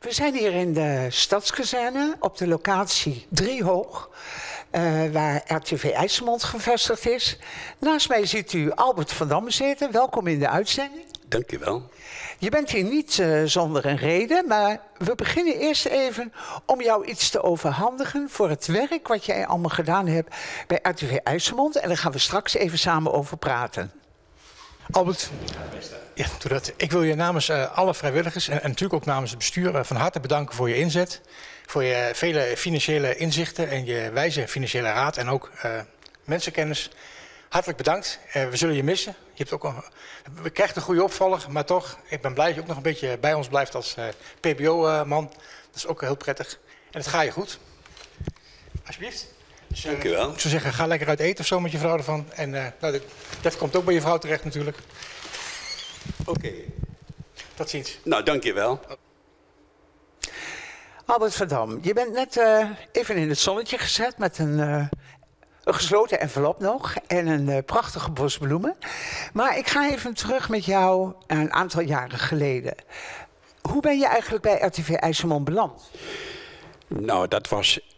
We zijn hier in de stadskazerne op de locatie Driehoog, uh, waar RTV IJsselmond gevestigd is. Naast mij ziet u Albert van Damme zitten. Welkom in de uitzending. Dank je wel. Je bent hier niet uh, zonder een reden, maar we beginnen eerst even om jou iets te overhandigen voor het werk wat jij allemaal gedaan hebt bij RTV IJsselmond. En daar gaan we straks even samen over praten. Albert, ja, ik wil je namens uh, alle vrijwilligers en, natuurlijk ook namens het bestuur uh, van harte bedanken voor je inzet. Voor je vele financiële inzichten en je wijze financiële raad en ook uh, mensenkennis. Hartelijk bedankt. we zullen je missen. Je hebt ook een, we krijgen een goede opvolger, maar toch, ik ben blij dat je ook nog een beetje bij ons blijft als PBO-man. dat is ook heel prettig. En het gaat je goed. Alsjeblieft. Dus, Dank je wel. Ik zou zeggen, ga lekker uit eten of zo met je vrouw ervan. En nou, dat, dat komt ook bij je vrouw terecht natuurlijk. Oké. Okay. Tot ziens. Nou, dankjewel. Albert van Dam, je bent net uh, even in het zonnetje gezet met een, uh, een gesloten envelop nog en een uh, prachtige bos bloemen. Maar ik ga even terug met jou een aantal jaren geleden. Hoe ben je eigenlijk bij RTV IJsselmond beland? Nou, dat was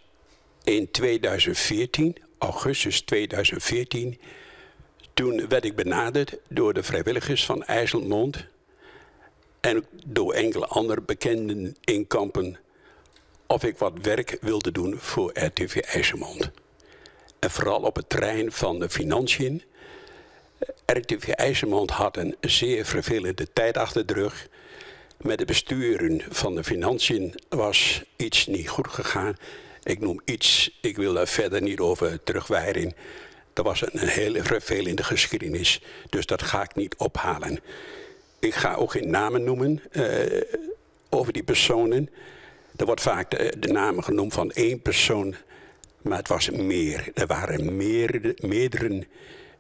in 2014, augustus 2014. Toen werd ik benaderd door de vrijwilligers van IJsselmond en door enkele andere bekenden in Kampen of ik wat werk wilde doen voor RTV IJsselmond. En vooral op het terrein van de financiën. RTV IJsselmond had een zeer vervelende tijd achter de rug. Met de besturen van de financiën was iets niet goed gegaan. Ik noem iets, ik wil daar verder niet over terugwijden. Dat was een hele vervelende geschiedenis, dus dat ga ik niet ophalen. Ik ga ook geen namen noemen uh, over die personen. Er wordt vaak de, de namen genoemd van één persoon, maar het was meer. Er waren meerdere, meerdere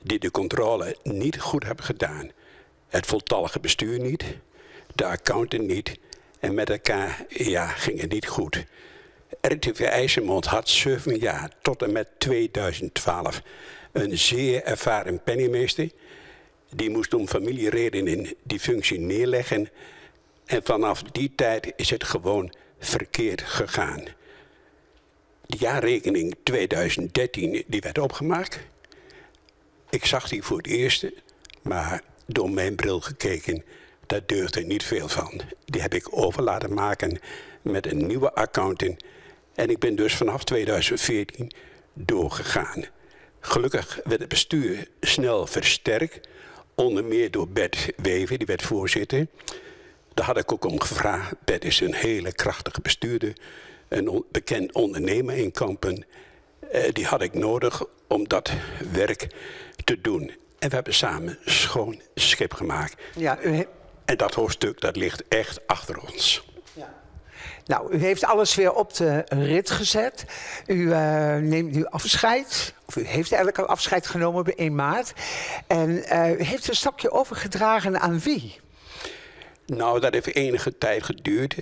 die de controle niet goed hebben gedaan. Het voltallige bestuur niet, de accountant niet en met elkaar ja, ging het niet goed. RTV IJsselmond had zeven jaar tot en met 2012 een zeer ervaren penningmeester. Die moest om familieredenen die functie neerleggen. En vanaf die tijd is het gewoon verkeerd gegaan. De jaarrekening 2013 die werd opgemaakt. Ik zag die voor het eerst, maar door mijn bril gekeken, daar deugde niet veel van. Die heb ik over laten maken met een nieuwe accountant. En ik ben dus vanaf 2014 doorgegaan. Gelukkig werd het bestuur snel versterkt. Onder meer door Bert Wever, die werd voorzitter. Daar had ik ook om gevraagd. Bert is een hele krachtige bestuurder. Een bekend ondernemer in Kampen. Eh, die had ik nodig om dat werk te doen. En we hebben samen schoon schip gemaakt. Ja, En dat hoofdstuk dat ligt echt achter ons. Nou, u heeft alles weer op de rit gezet. U uh, neemt nu afscheid. Of u heeft eigenlijk al afscheid genomen bij 1 maart. En uh, u heeft een stapje overgedragen aan wie? Nou, dat heeft enige tijd geduurd.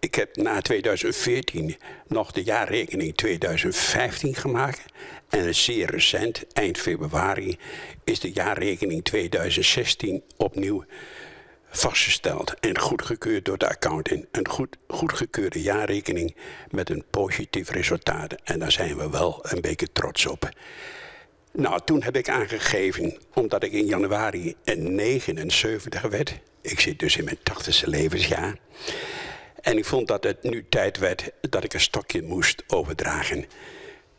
Ik heb na 2014 nog de jaarrekening 2015 gemaakt. En zeer recent, eind februari, is de jaarrekening 2016 opnieuw vastgesteld en goedgekeurd door de accountant. Een goed, goedgekeurde jaarrekening met een positief resultaat. En daar zijn we wel een beetje trots op. Nou, toen heb ik aangegeven, omdat ik in januari 79 werd. Ik zit dus in mijn 80ste levensjaar. En ik vond dat het nu tijd werd dat ik een stokje moest overdragen.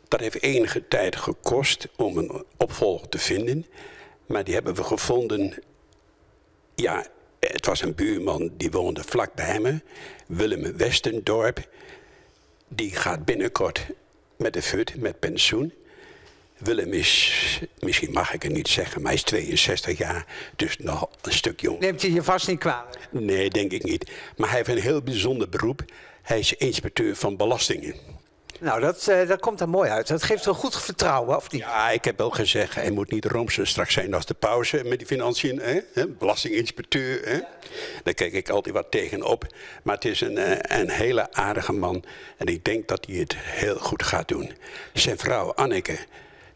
Dat heeft enige tijd gekost om een opvolger te vinden. Maar die hebben we gevonden ja, het was een buurman die woonde vlak bij me, Willem Westendorp. Die gaat binnenkort met de FUT, met pensioen. Willem is, misschien mag ik het niet zeggen, maar hij is 62 jaar, dus nog een stuk jong. Neemt hij je vast niet kwalijk? Nee, denk ik niet. Maar hij heeft een heel bijzonder beroep. Hij is inspecteur van belastingen. Nou, dat, uh, dat komt er mooi uit. Dat geeft wel goed vertrouwen, of niet? Ja, ik heb wel gezegd, hij moet niet roomser straks zijn als de pauze met die financiën. Hè? Belastinginspecteur. Hè? Daar kijk ik altijd wat tegenop. Maar het is een, eh, een hele aardige man. En ik denk dat hij het heel goed gaat doen. Zijn vrouw Anneke,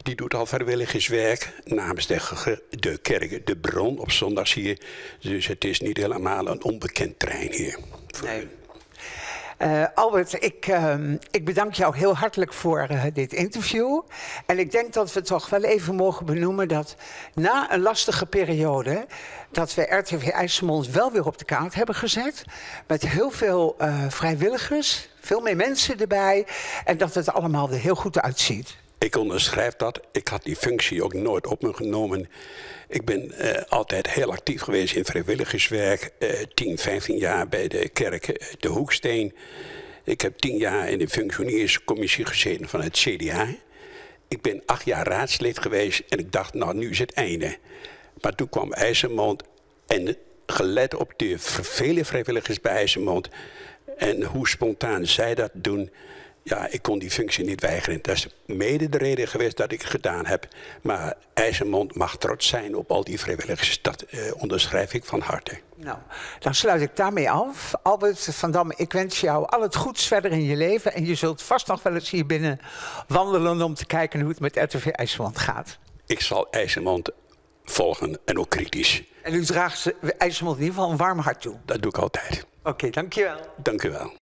die doet al vrijwilligerswerk namens de, de kerk De Bron op zondags hier. Dus het is niet helemaal een onbekend terrein hier. Nee. Uh, Albert, ik, uh, ik, bedank jou heel hartelijk voor uh, dit interview. En ik denk dat we toch wel even mogen benoemen dat na een lastige periode... dat we RTV IJsselmond wel weer op de kaart hebben gezet. Met heel veel uh, vrijwilligers, veel meer mensen erbij. En dat het allemaal er heel goed uitziet. Ik onderschrijf dat. Ik had die functie ook nooit op me genomen. Ik ben uh, altijd heel actief geweest in vrijwilligerswerk. Uh, 10, 15 jaar bij de kerk uh, De Hoeksteen. Ik heb 10 jaar in de functioneringscommissie gezeten van het CDA. Ik ben acht jaar raadslid geweest en ik dacht, nou, nu is het einde. Maar toen kwam IJzermond en gelet op de vele vrijwilligers bij IJzermond... en hoe spontaan zij dat doen ja, ik kon die functie niet weigeren. Dat is mede de reden geweest dat ik het gedaan heb. Maar IJzermond mag trots zijn op al die vrijwilligers. Dat eh, onderschrijf ik van harte. Nou, dan sluit ik daarmee af. Albert van Dam, ik wens jou al het goeds verder in je leven. En je zult vast nog wel eens hier binnen wandelen om te kijken hoe het met RTV IJzermond gaat. Ik zal IJzermond volgen en ook kritisch. En u draagt IJzermond in ieder geval een warm hart toe. Dat doe ik altijd. Oké, okay, dankjewel. Dank u wel.